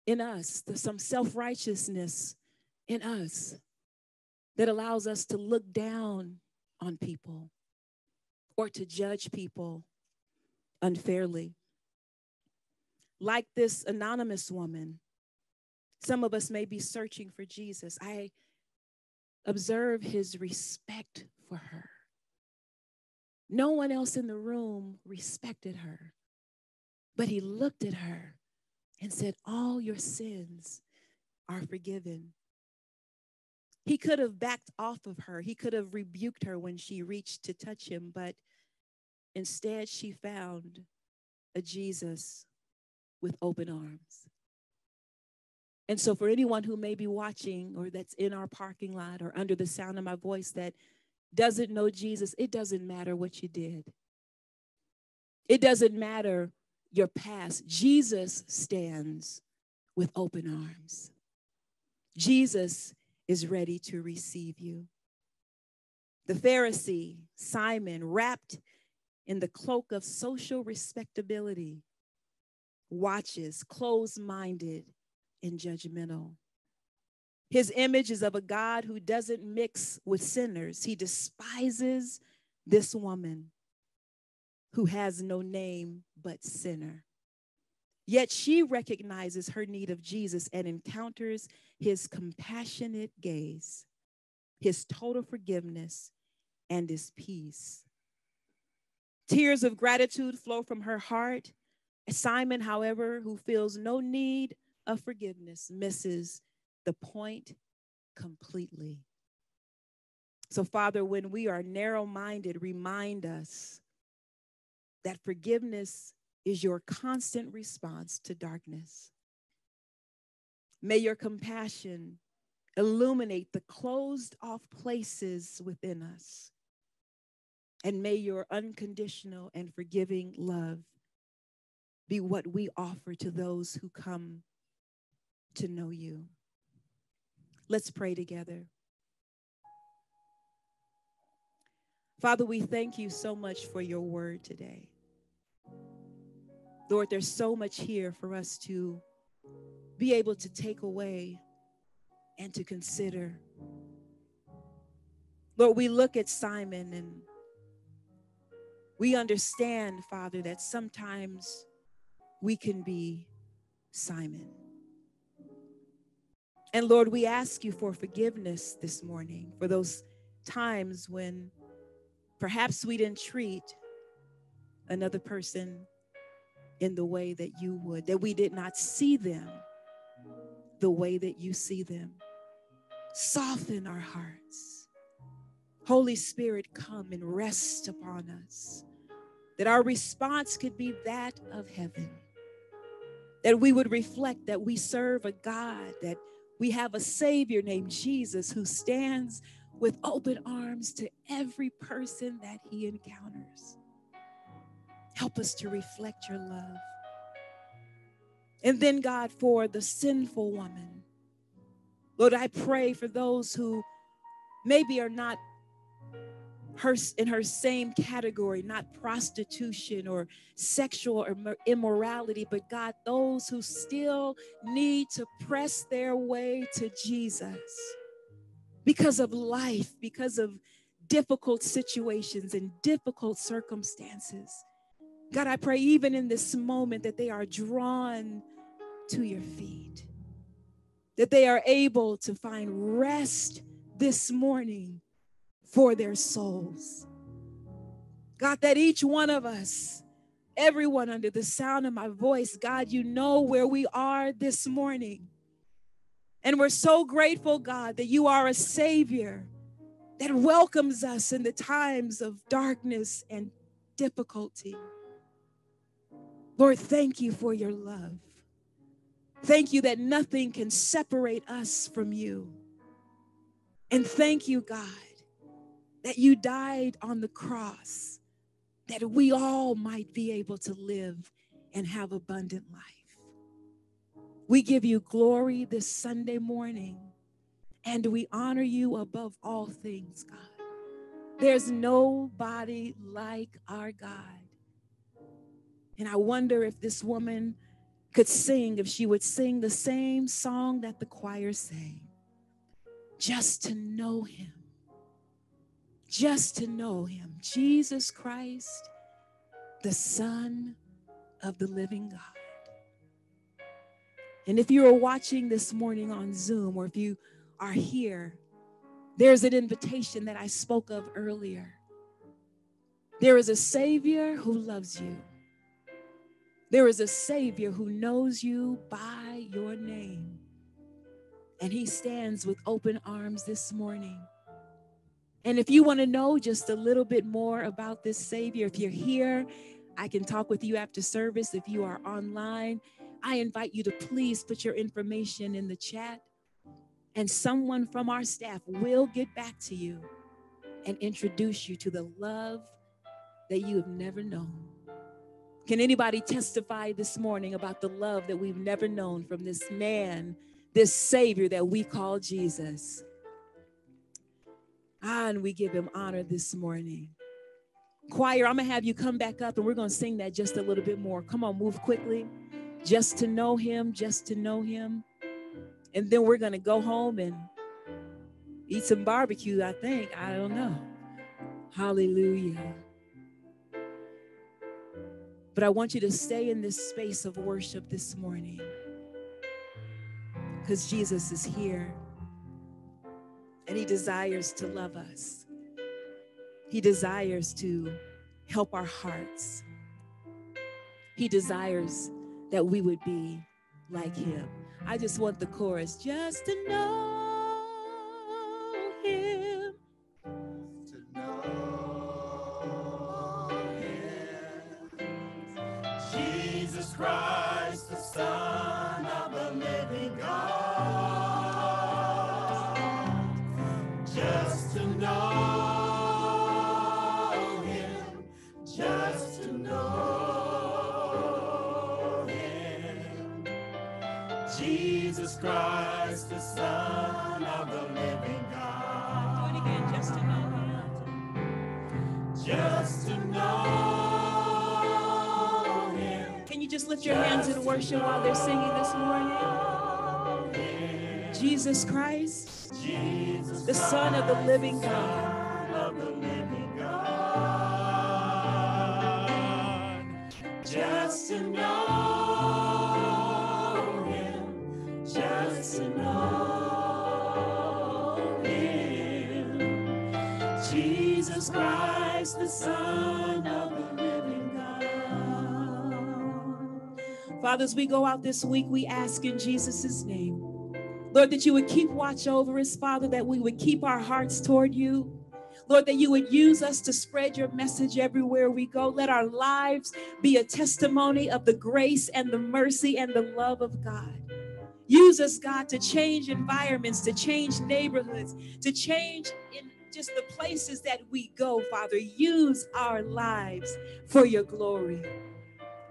in us, some self righteousness in us that allows us to look down on people or to judge people unfairly like this anonymous woman, some of us may be searching for Jesus. I observe his respect for her. No one else in the room respected her, but he looked at her and said, All your sins are forgiven. He could have backed off of her, he could have rebuked her when she reached to touch him, but instead she found a Jesus with open arms. And so, for anyone who may be watching or that's in our parking lot or under the sound of my voice that doesn't know Jesus, it doesn't matter what you did. It doesn't matter your past. Jesus stands with open arms. Jesus is ready to receive you. The Pharisee, Simon, wrapped in the cloak of social respectability, watches, closed minded, and judgmental. His image is of a God who doesn't mix with sinners. He despises this woman who has no name but sinner. Yet she recognizes her need of Jesus and encounters his compassionate gaze, his total forgiveness, and his peace. Tears of gratitude flow from her heart. Simon, however, who feels no need of forgiveness, misses the point completely. So, Father, when we are narrow minded, remind us that forgiveness is your constant response to darkness. May your compassion illuminate the closed off places within us. And may your unconditional and forgiving love be what we offer to those who come to know you. Let's pray together. Father, we thank you so much for your word today. Lord, there's so much here for us to be able to take away and to consider. Lord, we look at Simon and we understand, Father, that sometimes we can be Simon. And Lord, we ask you for forgiveness this morning for those times when perhaps we didn't treat another person in the way that you would, that we did not see them the way that you see them. Soften our hearts. Holy Spirit, come and rest upon us. That our response could be that of heaven. That we would reflect that we serve a God, that we have a Savior named Jesus who stands with open arms to every person that he encounters. Help us to reflect your love. And then, God, for the sinful woman, Lord, I pray for those who maybe are not her in her same category, not prostitution or sexual immorality, but God, those who still need to press their way to Jesus because of life, because of difficult situations and difficult circumstances. God, I pray even in this moment that they are drawn to your feet, that they are able to find rest this morning for their souls. God, that each one of us, everyone under the sound of my voice, God, you know where we are this morning. And we're so grateful, God, that you are a Savior that welcomes us in the times of darkness and difficulty. Lord, thank you for your love. Thank you that nothing can separate us from you. And thank you, God, that you died on the cross that we all might be able to live and have abundant life. We give you glory this Sunday morning and we honor you above all things, God. There's nobody like our God. And I wonder if this woman could sing, if she would sing the same song that the choir sang, just to know him. Just to know him. Jesus Christ, the Son of the living God. And if you are watching this morning on Zoom or if you are here, there's an invitation that I spoke of earlier. There is a Savior who loves you. There is a Savior who knows you by your name. And He stands with open arms this morning. And if you want to know just a little bit more about this Savior, if you're here, I can talk with you after service. If you are online, I invite you to please put your information in the chat, and someone from our staff will get back to you and introduce you to the love that you have never known. Can anybody testify this morning about the love that we've never known from this man, this Savior that we call Jesus? Ah, and we give him honor this morning. Choir, I'm gonna have you come back up and we're gonna sing that just a little bit more. Come on, move quickly. Just to know him, just to know him. And then we're gonna go home and eat some barbecue, I think. I don't know. Hallelujah. But I want you to stay in this space of worship this morning because Jesus is here and he desires to love us. He desires to help our hearts. He desires that we would be like him. I just want the chorus just to know your hands in worship while they're singing this morning? Jesus Christ, the Son of the living God. Father, as we go out this week, we ask in Jesus' name, Lord, that you would keep watch over us, Father, that we would keep our hearts toward you. Lord, that you would use us to spread your message everywhere we go. Let our lives be a testimony of the grace and the mercy and the love of God. Use us, God, to change environments, to change neighborhoods, to change in just the places that we go, Father. Use our lives for your glory.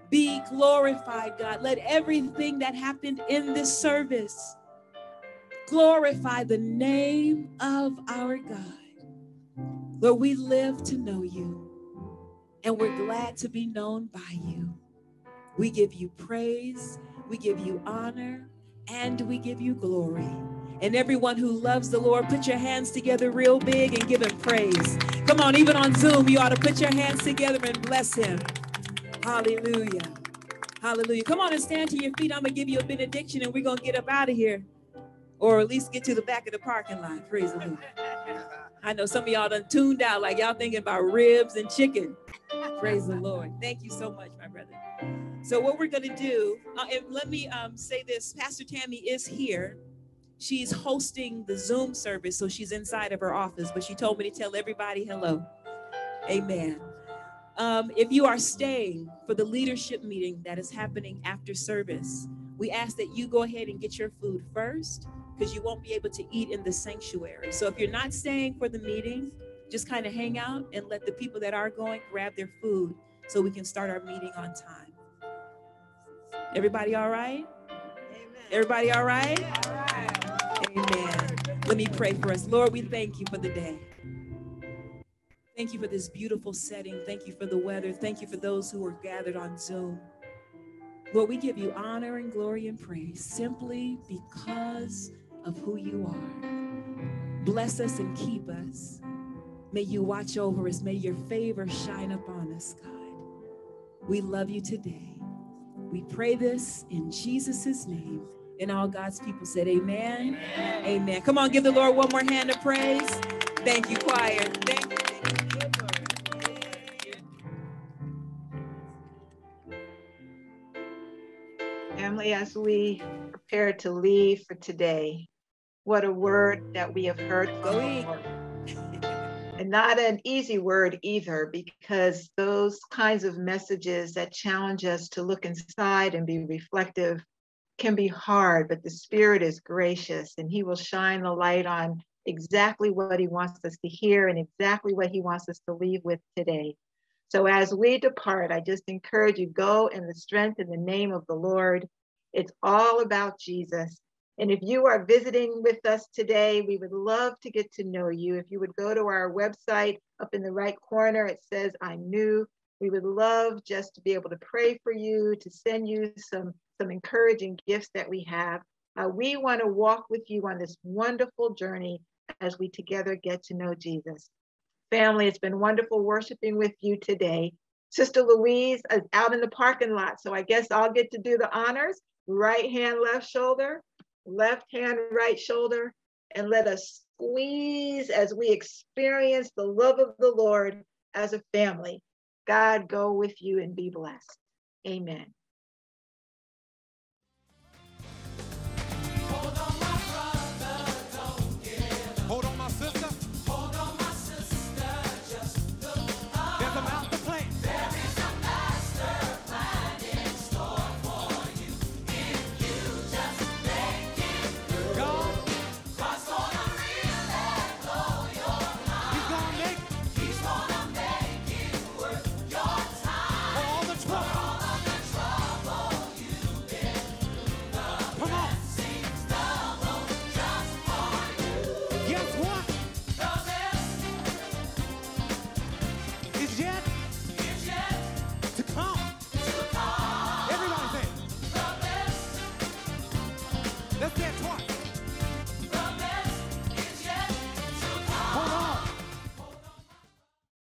Be glorified, God. Let everything that happened in this service glorify the name of our God. Lord, we live to know you, and we're glad to be known by you. We give you praise, we give you honor, and we give you glory. And everyone who loves the Lord, put your hands together real big and give him praise. Come on, even on Zoom, you ought to put your hands together and bless him. Hallelujah. Hallelujah. Come on and stand to your feet. I'm going to give you a benediction and we're going to get up out of here. Or at least get to the back of the parking lot. Praise the Lord. I know some of y'all done tuned out like y'all thinking about ribs and chicken. Praise the Lord. Thank you so much, my brother. So what we're going to do, uh, and let me um, say this. Pastor Tammy is here. She's hosting the Zoom service, so she's inside of her office, but she told me to tell everybody hello. Amen. Um, if you are staying for the leadership meeting that is happening after service, we ask that you go ahead and get your food first because you won't be able to eat in the sanctuary. So if you're not staying for the meeting, just kind of hang out and let the people that are going grab their food so we can start our meeting on time. Everybody all right? Everybody all right? Amen. Let me pray for us. Lord, we thank you for the day. Thank you for this beautiful setting. Thank you for the weather. Thank you for those who are gathered on Zoom. Lord, we give you honor and glory and praise simply because of who you are. Bless us and keep us. May you watch over us. May your favor shine upon us, God. We love you today. We pray this in Jesus' name. And all God's people said, Amen. Amen. Come on, give the Lord one more hand of praise. Thank you, choir. Thank you. Family, as we prepare to leave for today, what a word that we have heard from Go the eat. Lord. And not an easy word either, because those kinds of messages that challenge us to look inside and be reflective can be hard, but the Spirit is gracious and He will shine the light on exactly what he wants us to hear and exactly what he wants us to leave with today. So as we depart, I just encourage you go in the strength in the name of the Lord. It's all about Jesus. And if you are visiting with us today, we would love to get to know you. If you would go to our website up in the right corner, it says I'm new. We would love just to be able to pray for you, to send you some, some encouraging gifts that we have. Uh, we want to walk with you on this wonderful journey as we together get to know Jesus. Family, it's been wonderful worshiping with you today. Sister Louise is out in the parking lot, so I guess I'll get to do the honors. Right hand, left shoulder, left hand, right shoulder, and let us squeeze as we experience the love of the Lord as a family. God go with you and be blessed. Amen.